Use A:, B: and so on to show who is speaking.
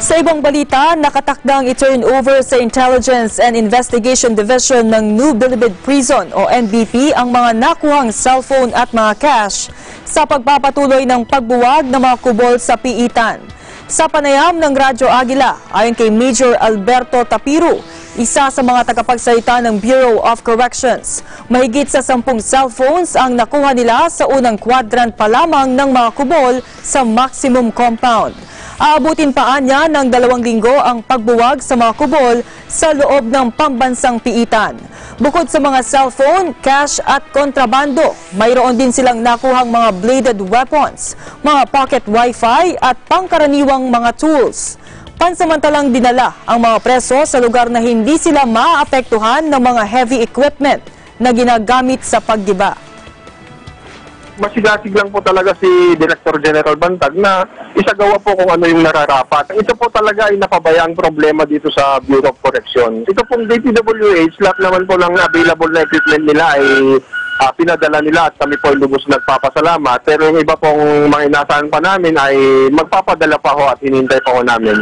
A: Sa ibang balita, nakatakdang i-turn over sa Intelligence and Investigation Division ng New Bilibid Prison o NBP ang mga nakuhang cellphone at mga cash sa pagpapatuloy ng pagbuwag ng mga kubol sa piitan. Sa panayam ng Radyo Agila, ayon kay Major Alberto Tapiro, isa sa mga tagapagsalita ng Bureau of Corrections. Mahigit sa sampung cellphones ang nakuha nila sa unang quadrant pa lamang ng mga kubol sa maximum compound. Aabutin pa niya ng dalawang linggo ang pagbuwag sa mga kubol sa loob ng pambansang piitan. Bukod sa mga cellphone, cash at kontrabando, mayroon din silang nakuhang mga bladed weapons, mga pocket wifi at pangkaraniwang mga tools. Pansamantalang dinala ang mga preso sa lugar na hindi sila maapektuhan ng mga heavy equipment na ginagamit sa pagdiba
B: masigasig lang po talaga si Director General Bantag na isagawa po kung ano yung nararapat. Ito po talaga ay napabayang problema dito sa Bureau of Correction. Ito pong DPWH, lahat naman po ng available na equipment nila ay uh, pinadala nila at kami po ay lubos nagpapasalamat. Pero yung iba pong mga inasahan pa namin ay magpapadala pa ho at hinintay pa ho namin.